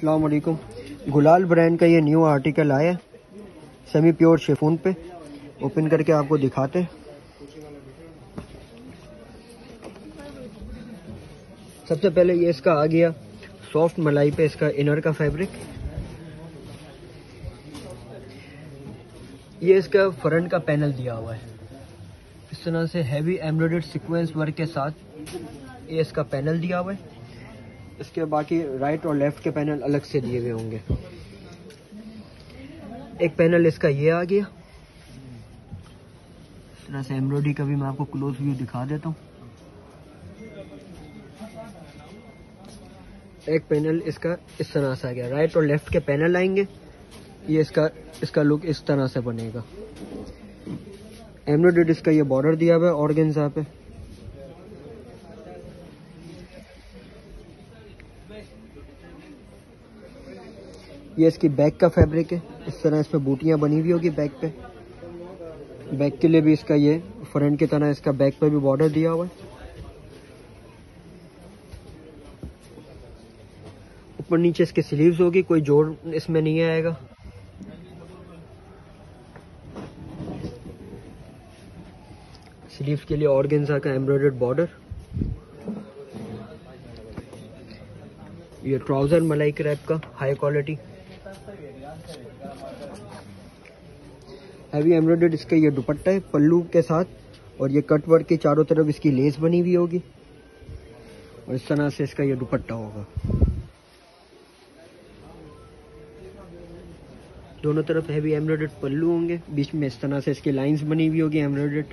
वालेकुम। गुलाल ब्रांड का ये न्यू आर्टिकल आया सेमी प्योर शेफून पे। ओपन करके आपको दिखाते सबसे पहले ये इसका आ गया सॉफ्ट मलाई पे इसका इनर का फैब्रिक ये इसका फ्रंट का पैनल दिया हुआ है। इस तरह से हैवी एम्ब्रॉयडर्ड सीक्वेंस वर्क के साथ ये इसका पैनल दिया हुआ है। इसके बाकी राइट और लेफ़्ट के पैनल अलग से दिए हुए होंगे। एक पैनल इसका ये आ गया। इस तरह से एम्ब्रॉयडरी का भी मैं आपको क्लोज व्यू दिखा देता हूँ। एक पैनल इसका इस तरह से आ गया। राइट और लेफ़्ट के पैनल आएँगे। ये इसका इसका लुक इस तरह से बनेगा। एम्ब्रॉयडर्ड इसका ये बॉर्डर दिया हुआ है ऑर्गेन्जा पे। ये इसकी बैक का फैब्रिक है। इस तरह इस पे बूटियाँ बनी हुई होगी बैक पे। बैक के लिए भी इसका ये फ्रंट की तरह इसका बैक पे भी बॉर्डर दिया हुआ है। ऊपर नीचे इसके स्लीव्स होगी, कोई जोड़ इसमें नहीं आएगा। स्लीव्स के लिए ऑर्गेन्जा का एम्ब्रॉयडर्ड बॉर्डर ये ट्राउज़र मलाई क्रैप का हाई क्वालिटी हैवी एम्ब्रॉयडर्ड इसका ये दुपट्टा है, पल्लू के साथ, और ये कट वर्क के चारों तरफ़ इसकी लेस बनी हुई होगी। और इस तरह से इसका ये दुपट्टा होगा। दोनों तरफ़ हैवी एम्ब्रॉयडर्ड पल्लू होंगे, बीच में इस तरह से इसकी लाइंस बनी हुई होगी एम्ब्रॉयडर्ड